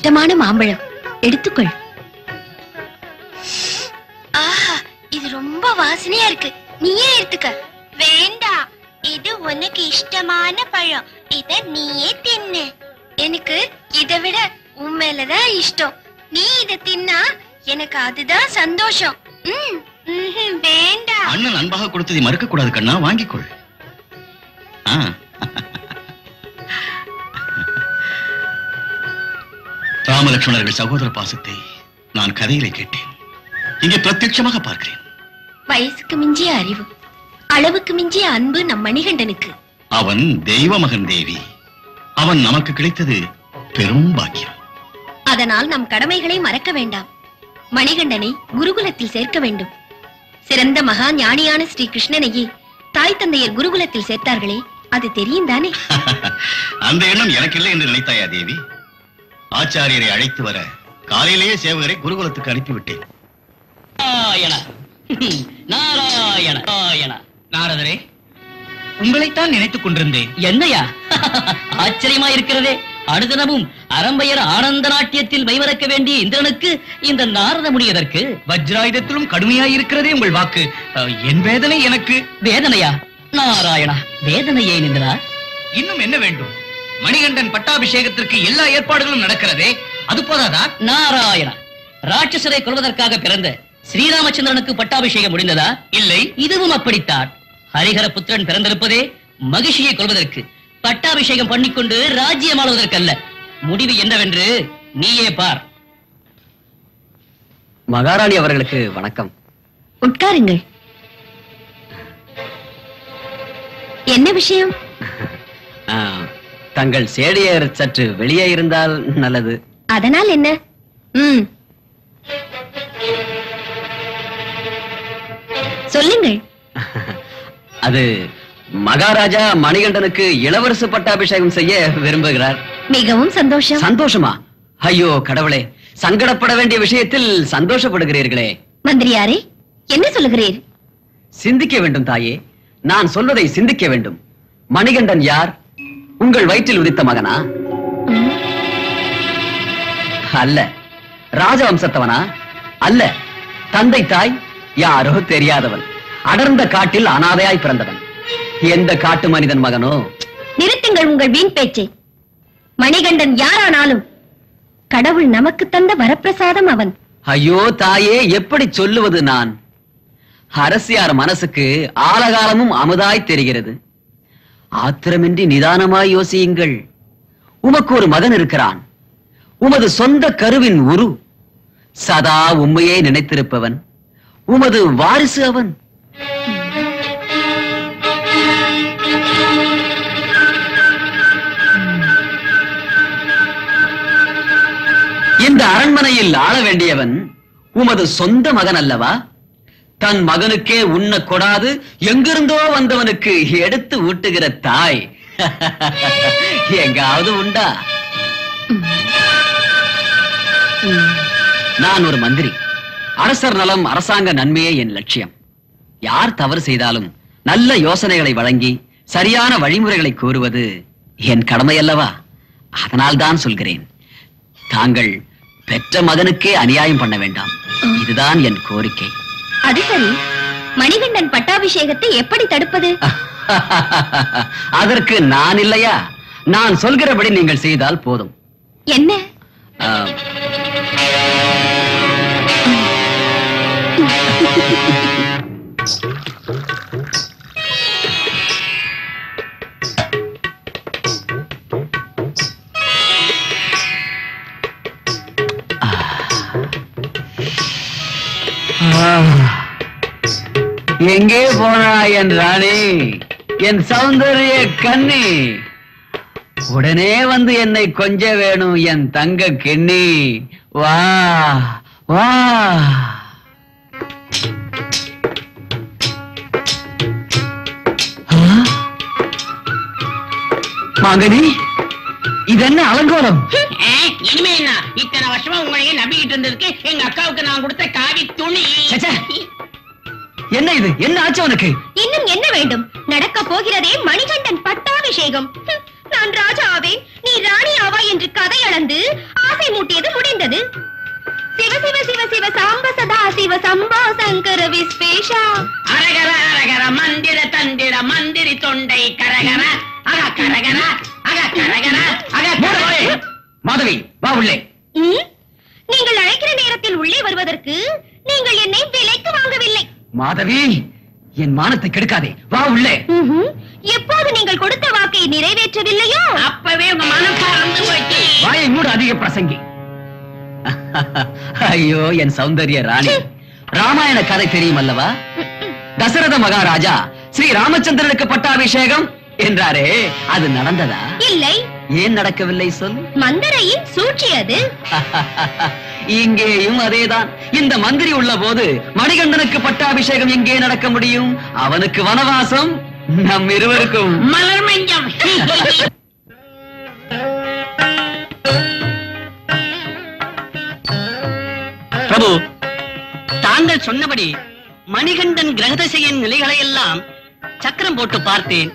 இஷ்டமான மாம்பழம். எடுத்துக்கொள். ஆஹா இது ரொம்ப வாசனையா இருக்கு. நீயே எடுத்துக்க. வேண்டாம். இது உனக்கு இஷ்டமான பழம். இத நீயே தின்னு. எனக்கு இதை விட உன் மேலதான் இஷ்டம். நீ இத தின்னா எனக்கு அதுதான் சந்தோஷம். வேண்டாம். அண்ணன் அன்பாக கொடுத்ததை மறுக்க கூடாது கண்ணா. வாங்கிக்கொள். ராமலட்சுமணர்கள் சகோதர பாசத்தை நான் கதையிலே கேட்டேன். இங்கே பிரத்யட்சமாக பார்க்கிறேன். வயசுக்கு மிஞ்சிய அறிவு அளவுக்கு மிஞ்சிய அன்பு நம் மணிகண்டனுக்கு. அவன் தெய்வ மகன் தேவி. அவன் நமக்கு கிடைத்தது பெரும் பாக்கியம். அதனால் நம் கடமைகளை மறக்க வேண்டாம். மணிகண்டனை குருகுலத்தில் சேர்க்க வேண்டும். சிறந்த மகா ஞானியான ஸ்ரீ கிருஷ்ணனையே தாய் தந்தையர் குருகுலத்தில் சேர்த்தார்களே அது தெரியும் தானே அந்த எண்ணம் எனக்கு இல்லை என்று நினைத்தாயா தேவி? ஆச்சாரியரை அழைத்து வர காலையிலேயே சேவகரை குருகுலத்துக்கு அனுப்பிவிட்டேன். நாராயண. நாராயண. நாராயண. நாரதரே உங்களைத்தான் நினைத்துக் கொண்டிருந்தேன். என்னையா? ஆச்சரியமா இருக்கிறதே. அனுதினமும் அரம்பையர் ஆனந்த நாட்டியத்தில் மைமறக்க வேண்டிய இந்திரனுக்கு இந்த நாரத முடியதற்கு வஜ்ராயுதத்திலும் கடுமையாய் இருக்கிறதே உங்கள் வாக்கு. என் வேதனை எனக்கு. வேதனையா? நாராயணா வேதனை ஏன் இந்திரா இன்னும் என்ன வேண்டும்? மணிகண்டன் பட்டாபிஷேகத்திற்கு எல்லா ஏற்பாடுகளும் நடக்கிறதே அது போதாதா? நாராயணா ராட்சசரை கொல்வதற்காக பிறந்த ஸ்ரீராமச்சந்திரனுக்கு பட்டாபிஷேகம் முடிந்ததா? இல்லை. இதுவும் அப்படித்தான். ஹரிஹர புத்திரன் பிறந்திருப்பதே மகிழ்ச்சியை கொள்வதற்கு பட்டாபிஷேகம் பண்ணிக்கொண்டு ராஜ்யம் ஆளுவதற்கல்ல. முடிவு என்னவென்று நீயே பார். மகாராணி அவர்களுக்கு வணக்கம். உட்காருங்கள். என்ன விஷயம்? ஆ, தங்கள் சேடியர் சற்று வெளியே இருந்தால் நல்லது. அதனால் என்ன? ம். சொல்லுங்கள். அது மகாராஜா மணிகண்டனுக்கு இளவரசு பட்டாபிஷேகம் செய்ய விரும்புகிறார். மிகவும் சந்தோஷம். சந்தோஷமா? ஐயோ கடவுளே சங்கடப்பட வேண்டிய விஷயத்தில் சந்தோஷப்படுகிறீர்களே. மந்திரியாரே என்ன சொல்லுகிறீர்? சிந்திக்க வேண்டும் தாயே நான் சொல்வதை சிந்திக்க வேண்டும். மணிகண்டன் யார்? உங்கள் வயிற்றில் உதித்த மகனா? அல்ல. ராஜவம்சத்தவனா அல்ல. தந்தை தாய் யாரோ தெரியாதவன். அடர்ந்த காட்டில் அனாதையாய் பிறந்தவன். எந்த காட்டு மனிதன் மகனோ? நிறுத்துங்கள் உங்கள் வீண் பேச்சை. மணிகண்டன் யாரானாலும் கடவுள் நமக்கு தந்த வரப்பிரசாதம் அவன். ஐயோ தாயே எப்படி சொல்லுவது நான்? அரசியார் மனசுக்கு ஆலகாலமும் அமுதாய் தெரிகிறது. ஆத்திரமின்றி நிதானமாய் யோசியுங்கள். உமக்கு ஒரு மகன் இருக்கிறான். உமது சொந்த கருவின் உரு. சதா உண்மையே நினைத்திருப்பவன். உமது வாரிசு அவன். இந்த அரண்மனையில் ஆள வேண்டியவன் உமது சொந்த மகன் அல்லவா? தன் மகனுக்கே உண்ண கொடாது. எங்கிருந்தோ வந்தவனுக்கு எடுத்து ஊட்டுகிற தாய். எங்காவது உண்டா? நான் ஒரு மந்திரி. அரசர் நலம் அரசாங்க நன்மையே என் லட்சியம். யார் தவறு செய்தாலும் நல்ல யோசனைகளை வழங்கி சரியான வழிமுறைகளை கூறுவது என் கடமை அல்லவா அதனால் தான் சொல்கிறேன். தாங்கள் பெற்ற மகனுக்கே அநியாயம் பண்ண வேண்டாம். இதுதான் என் கோரிக்கை. அது சரி. மணிகண்டன் பட்டாபிஷேகத்தை எப்படி தடுப்பது? அதற்கு நான் இல்லையா? நான் சொல்கிறபடி நீங்கள் செய்தால் போதும். என்ன? ஆம். எங்கே போனா என் ராணி? என் சௌந்தரிய கண்ணி. உடனே வந்து என்னை கொஞ்ச வேணும் என் தங்க கிண்ணி. வா வா? மகனி இதென்ன அலங்கோலம் இனிமே என்ன? இத்தனை வருஷமா உங்களையே நம்பிக்கிட்டு இருந்ததுக்கு எங்க அக்காவுக்கு நான் கொடுத்த காவி துணி. என்ன இது? என்ன ஆச்சு உனக்கு? இன்னும் என்ன வேண்டும்? நடக்க போகிறதே மணிகண்டன் பட்டாபிஷேகம். நான் ராஜா ஆவேன் நீ ராணி ஆவா என்று கதை அளந்து ஆசை மூட்டியது முடிந்தது. சிவ சிவ சிவ சிவ சாம்ப சதா சிவ சம்போ சங்கர விஸ்வேஷா. அரகர அரகர மந்திர தந்திர மந்திரி தொண்டை கரகர. அக கரகர அக கரகர அக மூடவே! மாதவி வா உள்ளே? நீங்கள் அழைக்கிற நேரத்தில் உள்ளே வருவதற்கு நீங்கள் என்னை விலைக்கு வாங்கவில்லை. மாதவி என் மானத்தை கெடுக்காதே. வா உள்ளே. எப்போது நீங்கள் கொடுத்த வாக்கை நிறைவேற்றவில்லையோ? அப்பவே உங்க மனம் பறந்து போச்சு வாயை மூட அதிக பிரசங்கி. ஐயோ என் சௌந்தரிய ராணி. ராமாயண கதை தெரியும் அல்லவா? தசரத மகாராஜா ஸ்ரீ ராமச்சந்திரனுக்கு பட்டாபிஷேகம் என்றாரே. அது நடந்ததா? இல்லை. ஏன் நடக்கவில்லை சொல்? மந்தரையின் சூழ்ச்சி அது. இங்கேயும் அதேதான். இந்த மந்திரி உள்ள போது மணிகண்டனுக்கு பட்டாபிஷேகம் எங்கே நடக்க முடியும்? அவனுக்கு வனவாசம் நம் இருவருக்கும். மலர் மஞ்சம். பிரபு தாங்கள் சொன்னபடி மணிகண்டன் கிரகதசையின் நிலைகளை எல்லாம் சக்கரம் போட்டு பார்த்தேன்.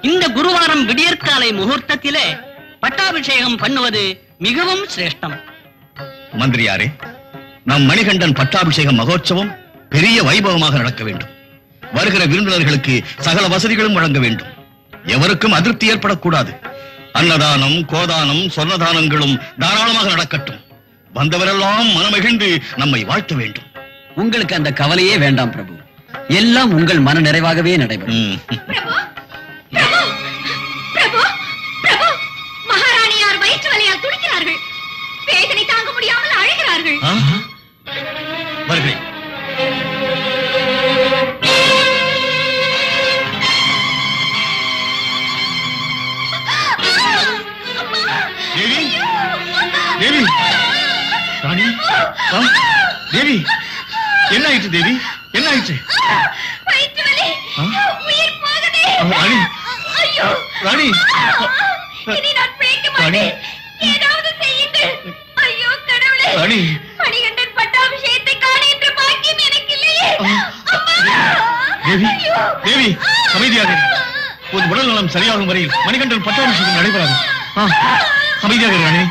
இந்த குருவாரம் விடியற்காலை முகூர்த்தத்திலே பட்டாபிஷேகம் பண்ணுவது மிகவும் சிரேஷ்டம். மந்திரியாரே நம் மணிகண்டன் பட்டாபிஷேக மகோற்சவம் பெரிய வைபவமாக நடக்க வேண்டும். வருகிற விருந்தினர்களுக்கு சகல வசதிகளும் வழங்க வேண்டும். எவருக்கும் அதிருப்தி ஏற்படக்கூடாது. அன்னதானம் கோதானம் சொன்னதானங்களும் தாராளமாக நடக்கட்டும். வந்தவரெல்லாம் மனமகிழ்ந்து நம்மை வாழ்த்த வேண்டும். உங்களுக்கு அந்த கவலையே வேண்டாம் பிரபு. எல்லாம் உங்கள் மன நிறைவாகவே நடைபெறும் என்ன ஆயிற்று தேவி? என்ன ஆயிற்று? வயிற்று வலி? உயிர் போகுதே. ராணி. ஐயோ. ராணி. இனி நான் பிழைக்க மாட்டேன். ஏதாவது செய்யுங்கள். ஐயோ கடவுளே. ராணி. மணிகண்டன் பட்டாபிஷேகத்தை காண என்ற பாக்கியம் எனக்கு இல்லையே தேவி. தேவி அமைதியாக. உன் உடல் நலம் சரியாகும் வரையில் மணிகண்டன் பட்டாபிஷேகம் நடைபெறாது. அமைதியாக ராணி.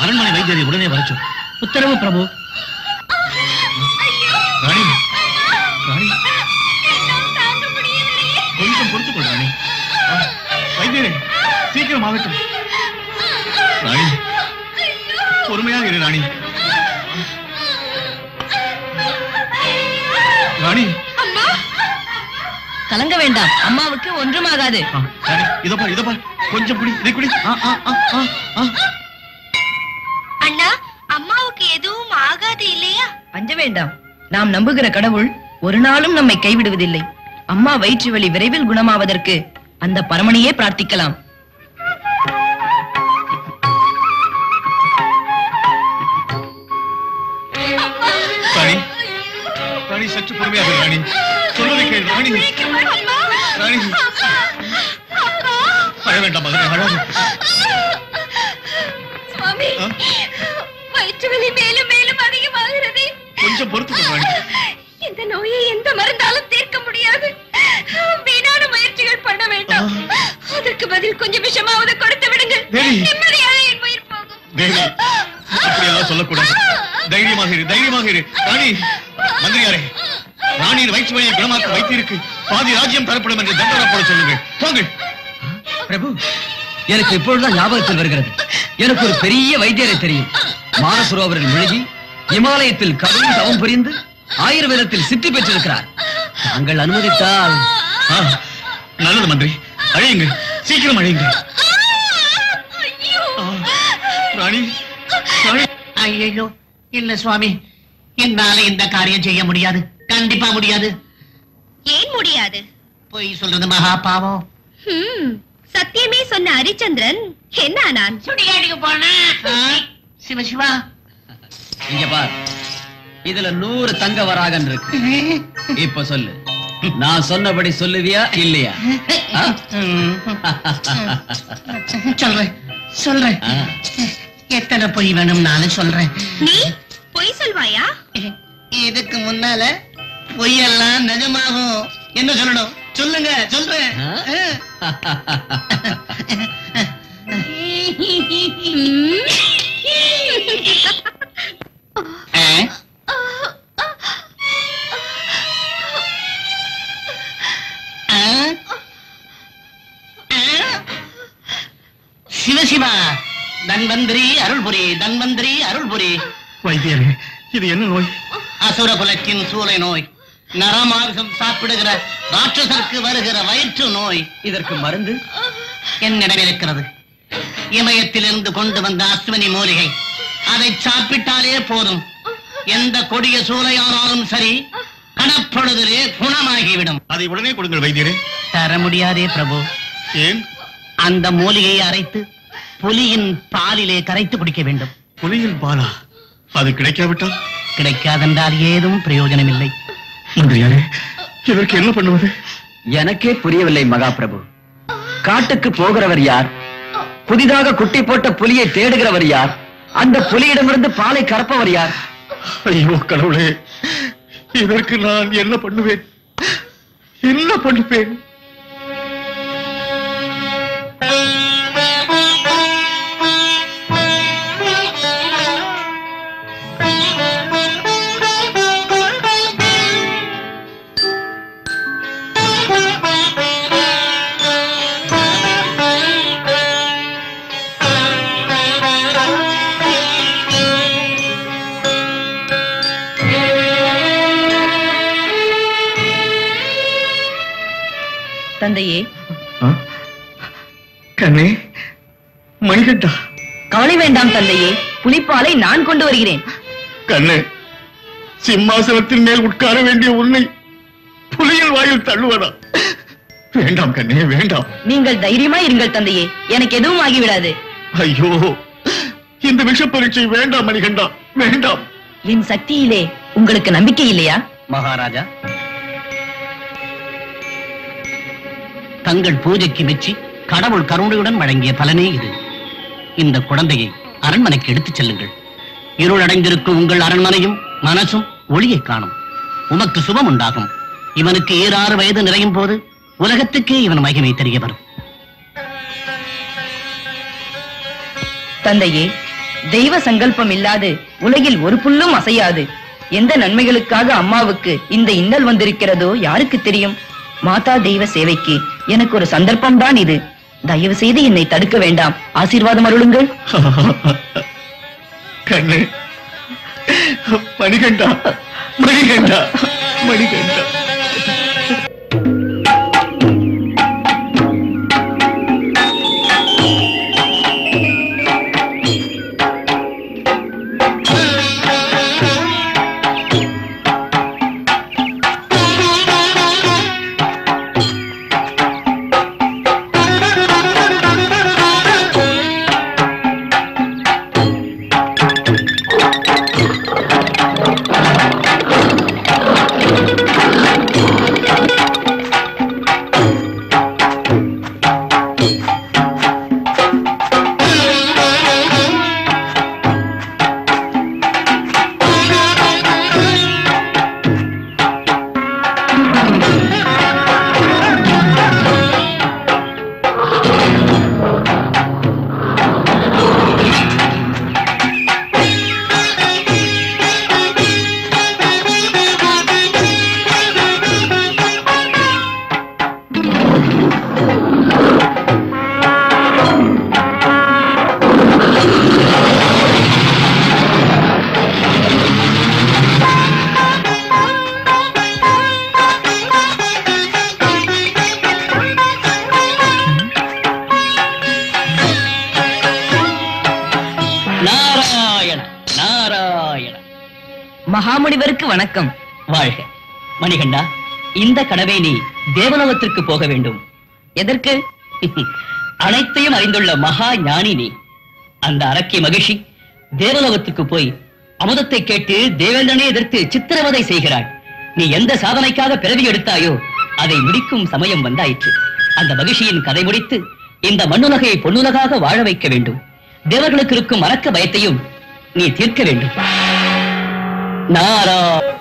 அரண்மனை வைத்தியரை உடனே வரச்சோம் உத்தரவு பிரபு. ராணி. ராணி. கொஞ்சம் பொறுத்துக்கொள் ராணி. வைத்தியரே சீக்கிரம் ஆகட்டும். ராணி. பொறுமையாக இரு ராணி. ராணி. கலங்க வேண்டாம். அம்மாவுக்கு ஒன்றுமாகாது. ஆ, ராணி இதோ பார் இதோ பார். கொஞ்சம் குடி இதை குடி. ஆ, ஆ, ஆ, ஆ, அஞ்ச வேண்டாம். நாம் நம்புகிற கடவுள் ஒரு நாளும் நம்மை கைவிடுவதில்லை. அம்மா வயிற்று வலி விரைவில் குணமாவதற்கு அந்த பரமனையே பிரார்த்திக்கலாம். ராணி ராணி சற்று பொறுமையாக இரு, ராணி. சொல்வதை கேள் ராணி. ராணி. அழ வேண்டாம் மகனே அழாது. சுவாமி ஆ? வயிற்று வலி கொஞ்சம் பொறுத்துக்கோ ராணி இந்த நோயை எந்த மருந்தாலும் தீர்க்க முடியாது. வீணான முயற்சிகள் பண்ண வேண்டாம். அதற்கு பதில் கொஞ்சம் விஷமாவது கொடுத்து விடுங்கள். நிம்மதியாக என் உயிர் போகும். தேவி அப்படியெல்லாம் சொல்லக்கூடாது. தைரியமாக இரு தைரியமாக இரு. ராணி மந்திரியாரே ராணியின் வயிற்று வழியை குணமாக்க வைத்திருக்கு. பாதி ராஜ்யம் தரப்படும் என்று தண்டனை போட சொல்லுங்கள். போங்கள். பிரபு எனக்கு இப்பொழுதுதான் ஞாபகத்தில் வருகிறது. எனக்கு ஒரு பெரிய வைத்தியரை தெரியும். மானசரோவரில் முழுகி இமாலயத்தில் கடும் தவம் புரிந்து ஆயுர்வேதத்தில் சித்தி பெற்றிருக்கிறார். தாங்கள் அனுமதித்தால் நல்லது மந்திரி. அழையுங்கள். சீக்கிரம் அழையுங்கள். ஆ, ராணி ஐயோ இல்ல சுவாமி. என்னால இந்த காரியம் செய்ய முடியாது. கண்டிப்பா முடியாது. ஏன் முடியாது? பொய் சொல்றது மகா பாவம். ஹம், சத்தியமே சொன்ன ஹரிச்சந்திரன் என்ன நான் சுடிகாடிக்கு போனா சிவ சிவா இங்க பார். இதுல நூறு தங்க வராகன் இருக்கு. இப்ப சொல்லு. நான் சொன்னபடி சொல்லுவியா இல்லையா? சொல்றேன். சொல்றேன். எத்தனை பொய் வேணும் நானும் சொல்றேன். நீ பொய் சொல்வாயா? இதுக்கு முன்னால பொய்யெல்லாம் நிஜமாகும் என்ன சொல்லணும். சொல்லுங்க சொல்றேன். சிவசிவா தன்வந்திரி அருள்புரி தன்வந்திரி அருள்புரி. வைத்தியரே இது என்ன நோய்? அசுர குலத்தின் சூளை நோய். நரமார்க்கம் சாப்பிடுகிற ராட்சசருக்கு வருகிற வயிற்று நோய். இதற்கு மருந்து? என்னிடம் இருக்கிறது. இமயத்திலிருந்து கொண்டு வந்த அஸ்வினி மூலிகை. அதை சாப்பிட்டாலே போதும். எந்த கொடிய சூளையானாலும் சரி கணப்பொழுதிலே குணமாகிவிடும். அதை உடனே கொடுங்கள் வைத்தியரே. தர முடியாதே பிரபு. ஏன்? அந்த மூலிகையை அரைத்து புலியின் பாலிலே கரைத்து குடிக்க வேண்டும். புலியின் பாலா? அது கிடைக்காவிட்டால் கிடைக்காதென்றால் ஏதும் பிரயோஜனமில்லை. மந்திரியாரே இதற்கு என்ன பண்ணுவது? எனக்கே புரியவில்லை மகாபிரபு. காட்டுக்கு போகிறவர் யார்? புதிதாக குட்டி போட்ட புலியை தேடுகிறவர் யார்? அந்த புலியிடமிருந்து பாலை கறப்பவர் யார்? ஐயோ கடவுளே இதற்கு நான் என்ன பண்ணுவேன்? என்ன பண்ணுவேன்? மணிகண்டா கவலை வேண்டாம் தந்தையே. புலிப்பாலை நான் கொண்டு வருகிறேன். கண்ணே சிம்மாசனத்தின் மேல் உட்கார வேண்டிய உன்னை புலியின் வாயில் தள்ளுவதா? வேண்டாம் கண்ணே வேண்டாம். நீங்கள் தைரியமா இருங்கள் தந்தையே. எனக்கு எதுவும் ஆகிவிடாது. ஐயோ இந்த விஷ பரீட்சை வேண்டாம் மணிகண்டா வேண்டாம். என் சக்தியிலே உங்களுக்கு நம்பிக்கை இல்லையா? மகாராஜா தங்கள் பூஜைக்கு மெச்சி கடவுள் கருணையுடன் வழங்கிய பலனே இது. இந்த குழந்தையை அரண்மனைக்கு எடுத்துச் செல்லுங்கள். இருளடைந்திருக்கும் உங்கள் அரண்மனையும் மனசும் ஒளியை காணும். உமக்கு சுபம் உண்டாகும். இவனுக்கு ஏறாறு வயது நிறையும் போது உலகத்துக்கே இவன் மகிமை தெரிய வரும். தந்தையே தெய்வ சங்கல்பம் இல்லாது உலகில் ஒரு புல்லும் அசையாது. எந்த நன்மைகளுக்காக அம்மாவுக்கு இந்த இன்னல் வந்திருக்கிறதோ யாருக்கு தெரியும்? மாதா தெய்வ சேவைக்கு எனக்கு ஒரு சந்தர்ப்பம் தான் இது. தயவு செய்து என்னை தடுக்க வேண்டாம். ஆசீர்வாதம் அருளுங்கள். கண்ணு மணிகண்டா மணிகண்டா மணிகண்டா. வணக்கம். வாழ்க. மணிகண்டா இந்த கனவை நீ தேவலோகத்திற்கு போக வேண்டும். எதற்கு? அனைத்தையும் அறிந்துள்ள மகா ஞானி நீ. அந்த அரக்கி மகிழ்ச்சி தேவலோகத்துக்கு போய் அமுதத்தை கேட்டு தேவேந்திரனை எதிர்த்து சித்திரவதை செய்கிறாள். நீ எந்த சாதனைக்காக பிறவி எடுத்தாயோ அதை முடிக்கும் சமயம் வந்தாயிற்று. அந்த மகிழ்ச்சியின் கதை முடித்து இந்த மண்ணுலகை பொன்னுலகாக வாழ வைக்க வேண்டும். தேவர்களுக்கு இருக்கும் மறக்க பயத்தையும் நீ தீர்க்க வேண்டும். Nara.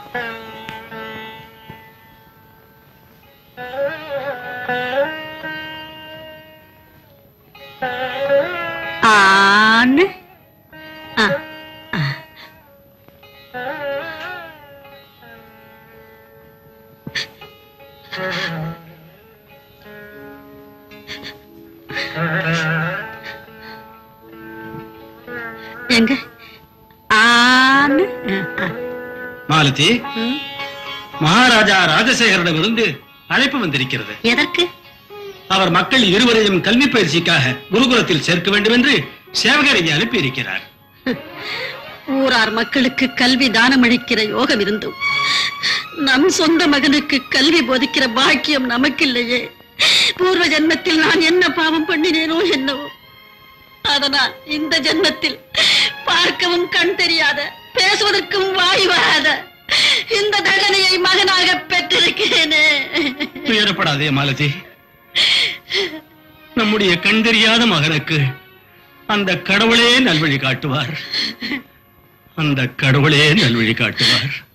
மாலதி மகாராஜா ராஜசேகரிடமிருந்து அழைப்பு வந்திருக்கிறது. எதற்கு? அவர் மக்கள் இருவரையும் கல்வி பயிற்சிக்காக குருகுலத்தில் சேர்க்க வேண்டும் என்று சேவகரை அனுப்பியிருக்கிறார். ஊரார் மக்களுக்கு கல்வி தானம் அளிக்கிற யோகம் இருந்தும் நம் சொந்த மகனுக்கு கல்வி போதிக்கிற பாக்கியம் நமக்கில்லையே. பூர்வ ஜென்மத்தில் நான் என்ன பாவம் பண்ணினேனோ என்னவோ. அதனால் இந்த ஜென்மத்தில் பார்க்கவும் கண் தெரியாத பேசுவதற்கும் வாய் வராத இந்த தண்டனையை மகனாக பெற்றிருக்கிறேனே. துயரப்படாதே மாலதி. நம்முடைய கண் தெரியாத மகனுக்கு அந்த கடவுளே நல்வழி காட்டுவார். அந்த கடவுளே நல்வழி காட்டுவார்.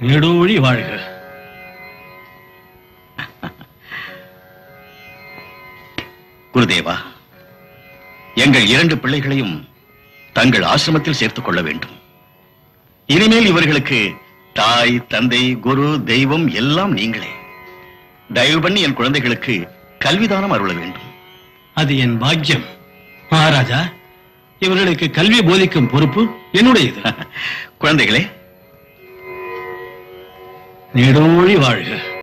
நெடோழி வாழ்க. குருதேவா எங்கள் இரண்டு பிள்ளைகளையும் தங்கள் ஆசிரமத்தில் சேர்த்துக் கொள்ள வேண்டும். இனிமேல் இவர்களுக்கு தாய் தந்தை குரு தெய்வம் எல்லாம் நீங்களே. தயவு பண்ணி என் குழந்தைகளுக்கு கல்விதானம் அருள வேண்டும். அது என் பாக்கியம். மகாராஜா இவர்களுக்கு கல்வி போதிக்கும் பொறுப்பு என்னுடையது. குழந்தைகளே. நெடோழி வாழ்க.